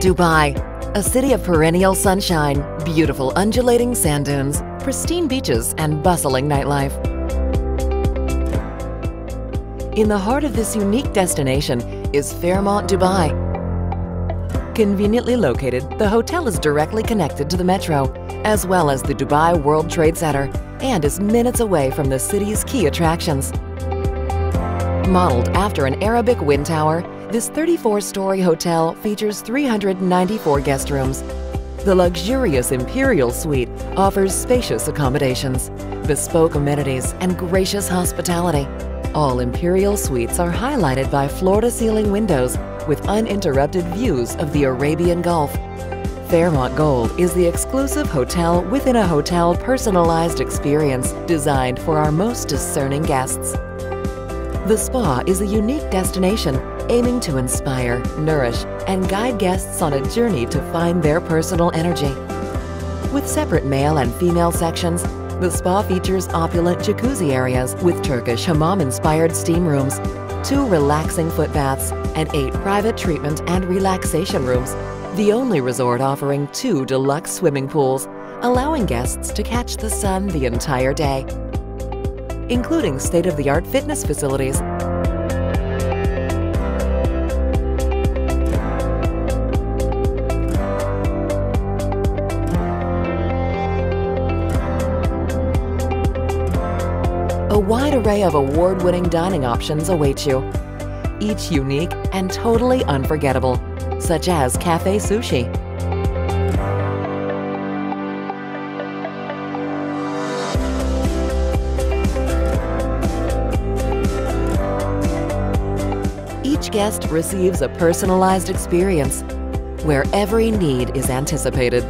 Dubai, a city of perennial sunshine, beautiful undulating sand dunes, pristine beaches, and bustling nightlife. In the heart of this unique destination is Fairmont Dubai. Conveniently located, the hotel is directly connected to the metro, as well as the Dubai World Trade Center, and is minutes away from the city's key attractions. Modeled after an Arabic wind tower, this 34-story hotel features 394 guest rooms. The luxurious Imperial Suite offers spacious accommodations, bespoke amenities, and gracious hospitality. All Imperial Suites are highlighted by floor-to-ceiling windows with uninterrupted views of the Arabian Gulf. Fairmont Gold is the exclusive hotel within a hotel personalized experience designed for our most discerning guests. The spa is a unique destination aiming to inspire, nourish, and guide guests on a journey to find their personal energy. With separate male and female sections, the spa features opulent jacuzzi areas with Turkish hammam-inspired steam rooms, two relaxing foot baths, and eight private treatment and relaxation rooms. The only resort offering two deluxe swimming pools, allowing guests to catch the sun the entire day. Including state-of-the-art fitness facilities, A wide array of award-winning dining options awaits you, each unique and totally unforgettable, such as cafe sushi, Guest receives a personalized experience where every need is anticipated